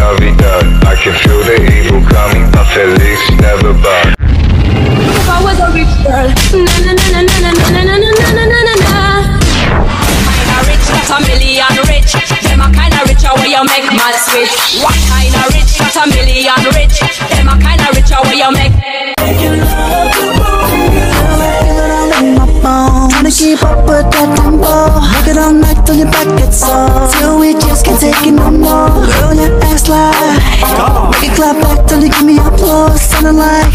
Feliz Navidad. I can feel the evil coming. A Feliz never bad. If I was a rich girl, na na na na na na na na na na na na na na. Kinda rich, not a million rich. Them a kinda richer where you make mad switch. What kinda rich, not a million rich. Them a kinda richer where you make. Tryna keep up with that tempo Work it all night till your back gets sore Till we just can't take it no more. Girl, your ass like Make it clap back till you give me applause. Sounding like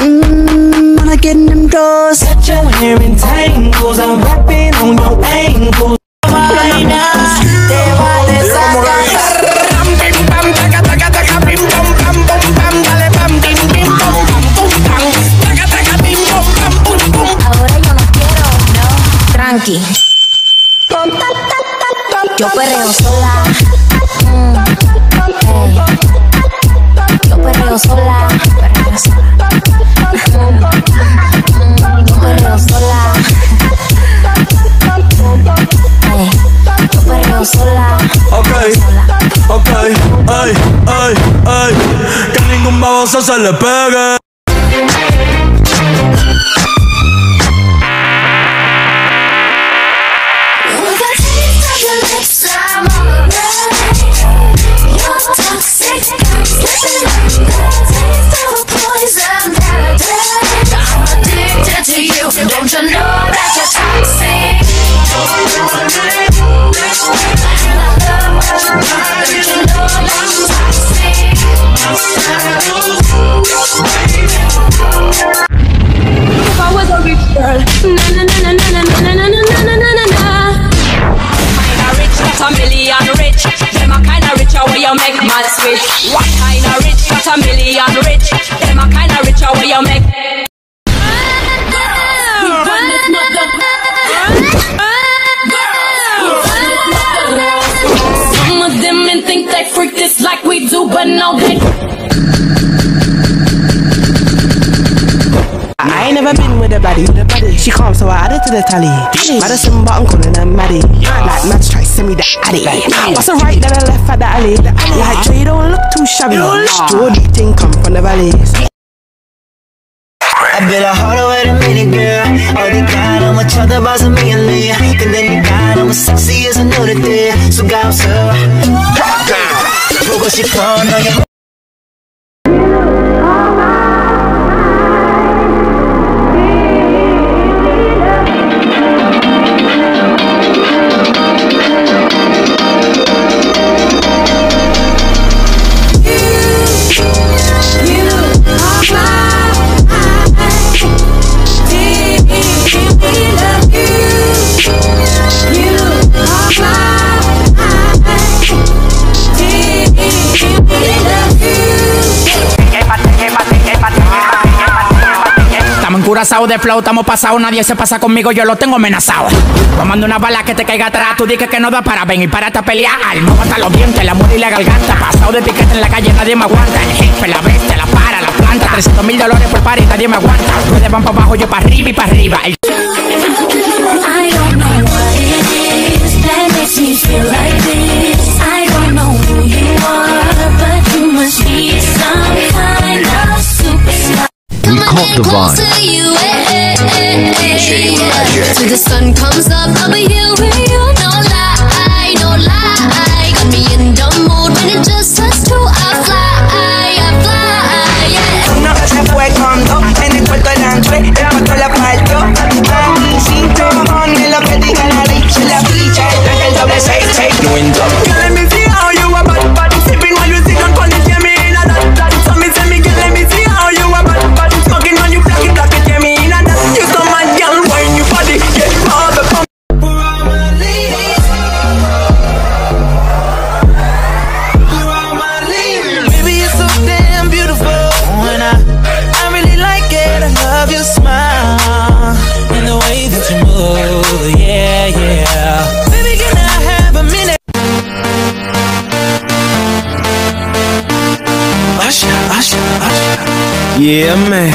Mmm, when I get in them doors. Got your hair in tangles. I'm rapping on your ankles. Ahora le burger. Mad switch. What kinda rich, not a million rich. Them a kinda richer where you make. Some of them men think they freak this like we do, but no, they I ain't never been with a baddie. She calm, so I added to the tally. Madison, but I'm calling her Maddie. Like Mads try send me the addy. What's the right, then I left at the alley. Like Dre don't look too shabby. Jordy thing come from the valleys. I bet I harder way to meet it girl 어디가 너무 쳐다봐서 미안해 근데 네가 너무 섹시해서 노릇해 수가 없어 보고 싶어 너의 Encurazados de flow, estamos pasados, nadie se pasa conmigo, yo lo tengo amenazado. Tomando una bala que te caiga atrás, tú dices que no da para ven y párate a pelear. No hasta los dientes, la muerte y la garganta. Pasado de piquete en la calle, nadie me aguanta. El jefe, la bestia, la para, la planta. 300 mil dólares por par y nadie me aguanta. Ustedes van para abajo, yo para arriba y para arriba. El I Hey. Till the sun comes up, I'll be here Yeah, man.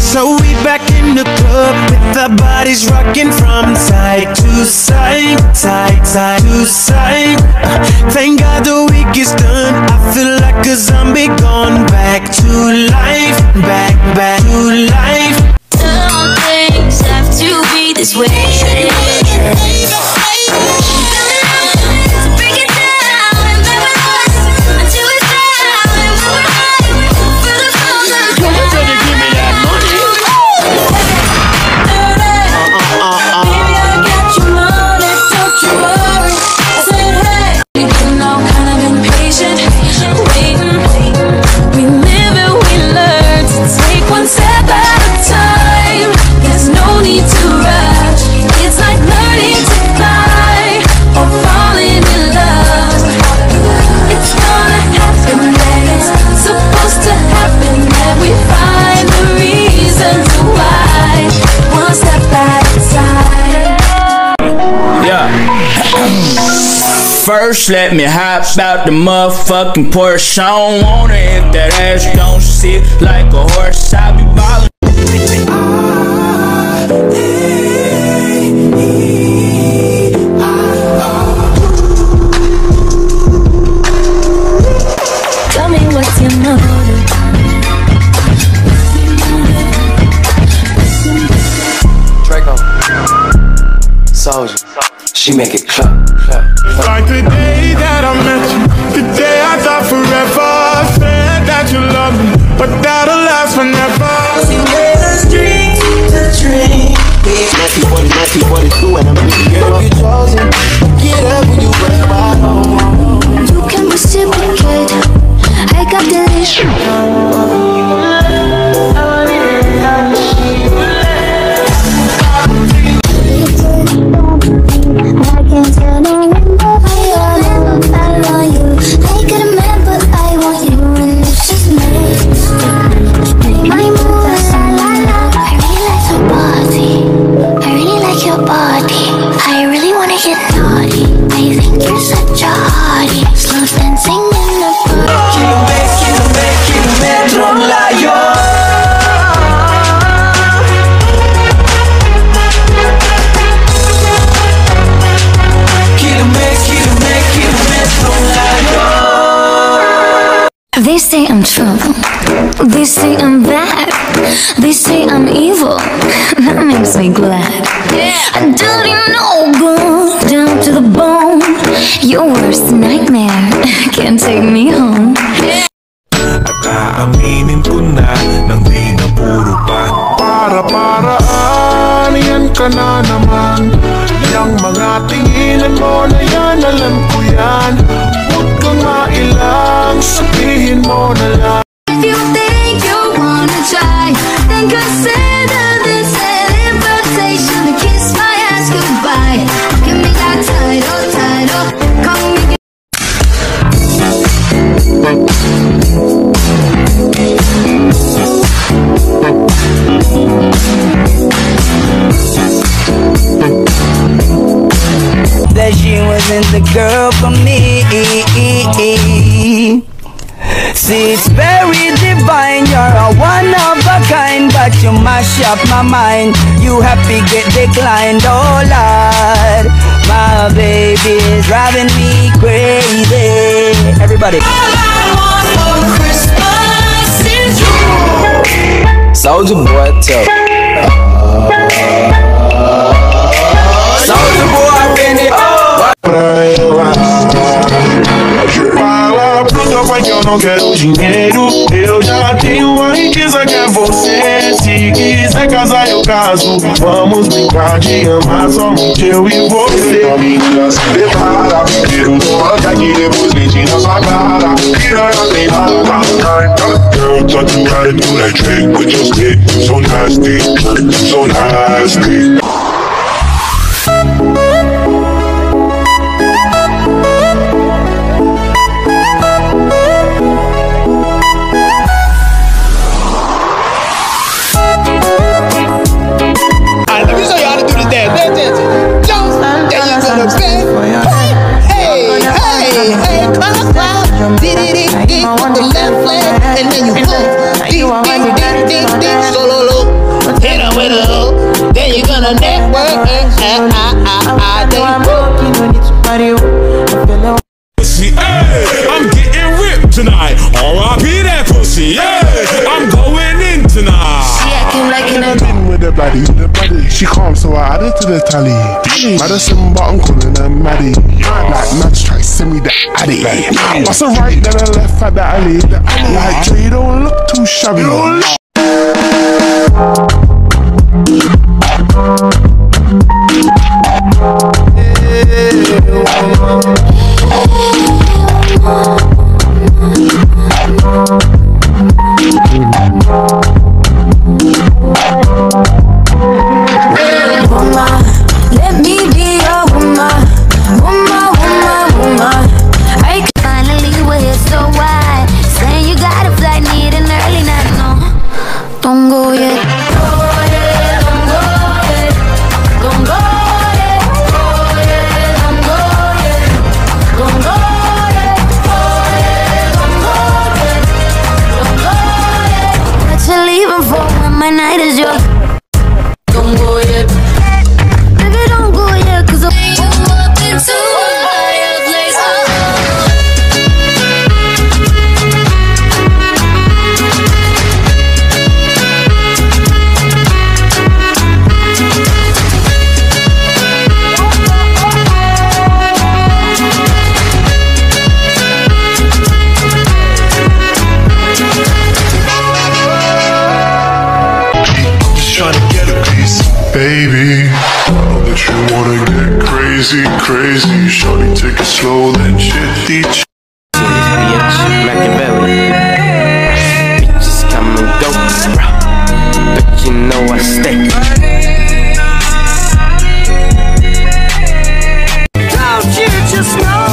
So we back in the club with our bodies rocking from side to side, side, side to side. Uh, thank God the week is done. I feel like a zombie gone back to life, back, back to life. Some things have to be this way. First, let me hop out the motherfucking Porsche. I don't want it if that ass don't sit like a horse. I be ballin'. Tell me what's your motive. Draco. Soldier. She make it but that'll last forever. Nasty 40, nasty 42, and I'm pretty girl. They say I'm trouble. They say I'm bad. They say I'm evil. that makes me glad. Yeah. I dirty no good down to the bone. Your worst nightmare can't take me home. Girl for me. See, it's very divine. You're a one of a kind, but you mash up my mind. You happy get declined, oh Lord. My baby is driving me crazy. Everybody. Soldier boy, tell. Fala pro teu pai que eu não quero dinheiro. Eu já tenho a riqueza que é você. Se quiser casar eu caso. Vamos brincar de amar somente eu e você. Amiga, se prepara Primeiro toma aqui, depois mente na sua cara. Piranha tem nada Girl, how to do that trick with your stick so nasty, so nasty Pussy, hey, I'm getting ripped tonight. R.I.P. that pussy, yeah. I'm going in tonight. In with the bloody, the bloody. She calm, so I added to the tally. Madison, but I'm calling her Maddie. Like Mads try to send me the addy. What's a right, then a left at the alley. Like Dre, you don't look too shabby. You for when my night is yours? crazy. Shorty, take it slow, then shit, Ch- bitch, Machiavelli. Bitches come and go, bro. But you know I stay. just know